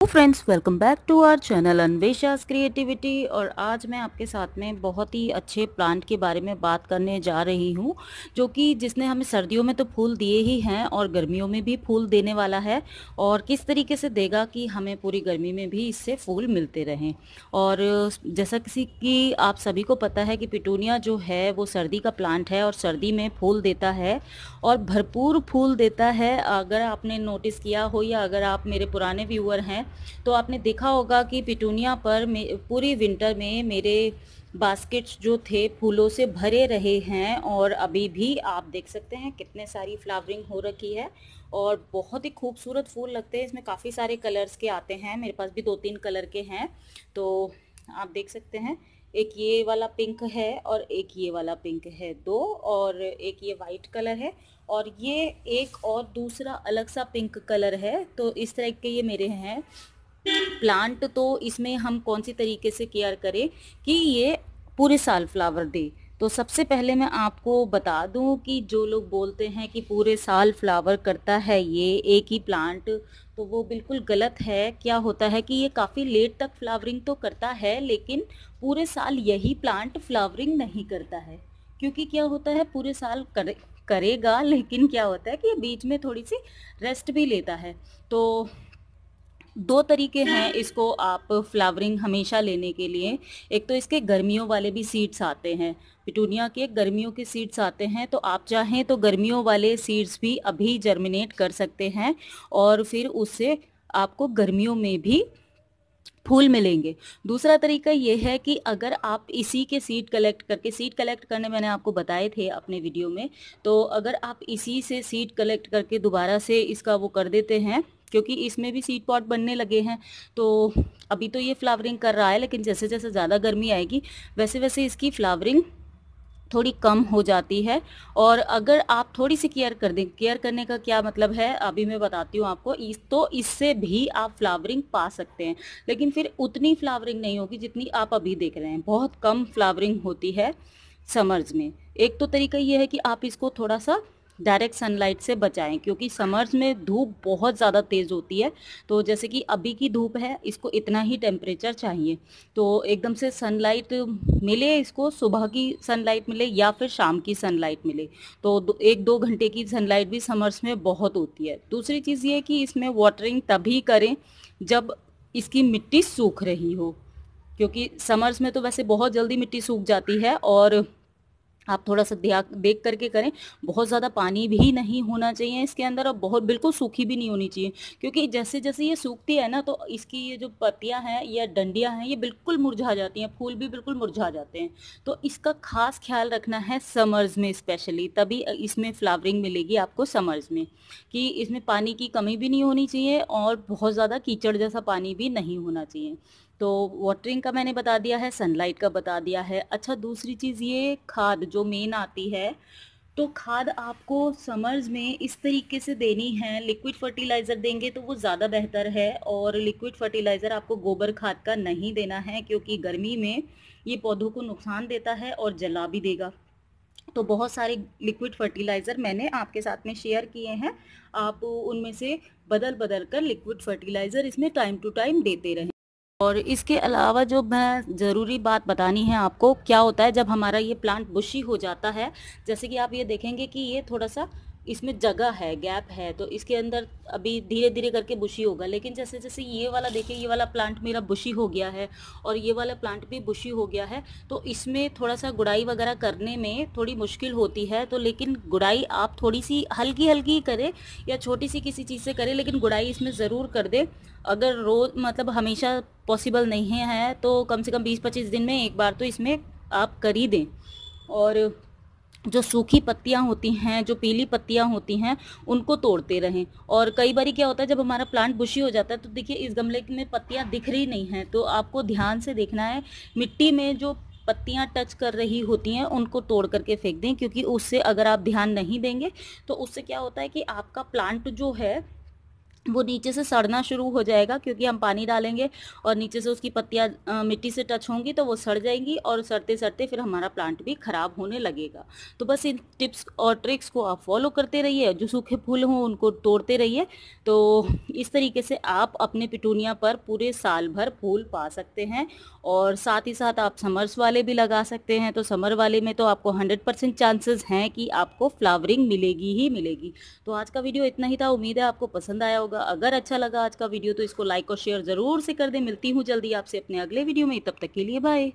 Friends welcome back to our channel Anvesha's creativity और आज मैं आपके साथ में बहुत ही अच्छे प्लांट के बारे में बात करने जा रही हूँ, जो कि जिसने हमें सर्दियों में तो फूल दिए ही हैं और गर्मियों में भी फूल देने वाला है और किस तरीके से देगा कि हमें पूरी गर्मी में भी इससे फूल मिलते रहें। और जैसा किसी की, आप सभी को पता है कि पिटूनिया जो है, वो सर्दी का प्लांट है और सर्दी में फूल देता है और भरपूर फूल देता है। अगर आपने नोटिस किया हो या अगर आप मेरे पुराने व्यूअर हैं तो आपने देखा होगा कि पिटूनिया पर पूरी विंटर में मेरे बास्केट्स जो थे फूलों से भरे रहे हैं और अभी भी आप देख सकते हैं कितने सारी फ्लावरिंग हो रखी है और बहुत ही खूबसूरत फूल लगते हैं। इसमें काफ़ी सारे कलर्स के आते हैं। मेरे पास भी दो तीन कलर के हैं। तो आप देख सकते हैं एक ये वाला पिंक है और एक ये वाला पिंक है दो और एक ये वाइट कलर है और ये एक और दूसरा अलग सा पिंक कलर है। तो इस तरह के ये मेरे हैं। प्लांट तो इसमें हम कौन सी तरीके से केयर करें कि ये पूरे साल फ्लावर दे। तो सबसे पहले मैं आपको बता दूँ कि जो लोग बोलते हैं कि पूरे साल फ्लावर करता है ये एक ही प्लांट तो वो बिल्कुल गलत है। क्या होता है कि ये काफ़ी लेट तक फ्लावरिंग तो करता है, लेकिन पूरे साल यही प्लांट फ्लावरिंग नहीं करता है। क्योंकि क्या होता है, पूरे साल कर, करेगा, लेकिन क्या होता है कि बीच में थोड़ी सी रेस्ट भी लेता है। तो दो तरीके हैं इसको आप फ्लावरिंग हमेशा लेने के लिए। एक तो इसके गर्मियों वाले भी सीड्स आते हैं। पिटूनिया के गर्मियों के सीड्स आते हैं तो आप चाहें तो गर्मियों वाले सीड्स भी अभी जर्मिनेट कर सकते हैं और फिर उससे आपको गर्मियों में भी फूल मिलेंगे। दूसरा तरीका ये है कि अगर आप इसी के सीड कलेक्ट करके सीड कलेक्ट करने मैंने आपको बताए थे अपने वीडियो में तो अगर आप इसी से सीड कलेक्ट करके दोबारा से इसका वो कर देते हैं क्योंकि इसमें भी सीड पॉट बनने लगे हैं। तो अभी तो ये फ्लावरिंग कर रहा है, लेकिन जैसे जैसे ज़्यादा गर्मी आएगी वैसे वैसे इसकी फ्लावरिंग थोड़ी कम हो जाती है। और अगर आप थोड़ी सी केयर कर दें केयर करने का क्या मतलब है? अभी मैं बताती हूँ आपको, इस तो इससे भी आप फ्लावरिंग पा सकते हैं। लेकिन फिर उतनी फ्लावरिंग नहीं होगी जितनी आप अभी देख रहे हैं। बहुत कम फ्लावरिंग होती है समर्स में। एक तो तरीका ये है कि आप इसको थोड़ा सा डायरेक्ट सनलाइट से बचाएँ क्योंकि समर्स में धूप बहुत ज़्यादा तेज़ होती है। तो जैसे कि अभी की धूप है इसको इतना ही टेम्परेचर चाहिए। तो एकदम से सनलाइट मिले इसको सुबह की सनलाइट मिले या फिर शाम की सनलाइट मिले। तो दो, एक दो घंटे की सनलाइट भी समर्स में बहुत होती है। दूसरी चीज़ ये कि इसमें वाटरिंग तभी करें जब इसकी मिट्टी सूख रही हो क्योंकि समर्स में तो वैसे बहुत जल्दी मिट्टी सूख जाती है और आप थोड़ा सा देख करके करें, बहुत ज़्यादा पानी भी नहीं होना चाहिए इसके अंदर और बहुत, बिल्कुल सूखी भी नहीं होनी चाहिए। क्योंकि जैसे जैसे ये सूखती है ना तो इसकी ये जो पत्तियाँ हैं या डंडियाँ हैं, ये बिल्कुल मुरझा जाती हैं, फूल भी बिल्कुल मुरझा जाते हैं। तो इसका खास ख्याल रखना है समर्स में स्पेशली, तभी इसमें फ्लावरिंग मिलेगी आपको समर्स में, कि इसमें पानी की कमी भी नहीं होनी चाहिए और बहुत ज़्यादा कीचड़ जैसा पानी भी नहीं होना चाहिए। तो वाटरिंग का मैंने बता दिया है सनलाइट का बता दिया है। अच्छा दूसरी चीज़ ये, खाद जो मेन आती है तो खाद आपको समर्स में इस तरीके से देनी है। लिक्विड फर्टिलाइज़र देंगे तो वो ज़्यादा बेहतर है और लिक्विड फर्टिलाइज़र आपको गोबर खाद का नहीं देना है क्योंकि गर्मी में ये पौधों को नुकसान देता है और जला भी देगा। तो बहुत सारे लिक्विड फर्टिलाइज़र मैंने आपके साथ में शेयर किए हैं। आप उनमें से बदल बदल कर लिक्विड फर्टिलाइज़र इसमें टाइम टू टाइम देते रहें। और इसके अलावा जो मैं ज़रूरी बात बतानी है आपको, क्या होता है जब हमारा ये प्लांट बुशी हो जाता है? जैसे कि आप ये देखेंगे कि ये थोड़ा सा इसमें जगह है गैप है तो इसके अंदर अभी धीरे धीरे करके बुशी होगा। लेकिन जैसे जैसे ये वाला देखिए, ये वाला प्लांट मेरा बुशी हो गया है और ये वाला प्लांट भी बुशी हो गया है तो इसमें थोड़ा सा गुड़ाई वगैरह करने में थोड़ी मुश्किल होती है। तो लेकिन गुड़ाई आप थोड़ी सी हल्की हल्की करें या छोटी सी किसी चीज़ से करें, लेकिन गुड़ाई इसमें ज़रूर कर दें। अगर रोज़ मतलब हमेशा पॉसिबल नहीं है तो कम से कम बीस पच्चीस दिन में एक बार तो इसमें आप कर ही दें। और जो सूखी पत्तियाँ होती हैं, जो पीली पत्तियाँ होती हैं, उनको तोड़ते रहें। और कई बार क्या होता है, जब हमारा प्लांट बुशी हो जाता है तो देखिए इस गमले में पत्तियाँ दिख रही नहीं हैं। तो आपको ध्यान से देखना है, मिट्टी में जो पत्तियाँ टच कर रही होती हैं, उनको तोड़ करके फेंक दें, क्योंकि उससे अगर आप ध्यान नहीं देंगे तो उससे क्या होता है कि आपका प्लांट जो है वो नीचे से सड़ना शुरू हो जाएगा क्योंकि हम पानी डालेंगे और नीचे से उसकी पत्तियाँ मिट्टी से टच होंगी तो वो सड़ जाएँगी और सड़ते सड़ते फिर हमारा प्लांट भी ख़राब होने लगेगा। तो बस इन टिप्स और ट्रिक्स को आप फॉलो करते रहिए, जो सूखे फूल हों उनको तोड़ते रहिए। तो इस तरीके से आप अपने पिटूनिया पर पूरे साल भर फूल पा सकते हैं और साथ ही साथ आप समर्स वाले भी लगा सकते हैं। तो समर वाले में तो आपको हंड्रेड परसेंट चांसेस हैं कि आपको फ्लावरिंग मिलेगी ही मिलेगी। तो आज का वीडियो इतना ही था। उम्मीद है आपको पसंद आया होगा। अगर अच्छा लगा आज का वीडियो तो इसको लाइक और शेयर ज़रूर से कर दे। मिलती हूँ जल्दी आपसे अपने अगले वीडियो में। तब तक के लिए बाय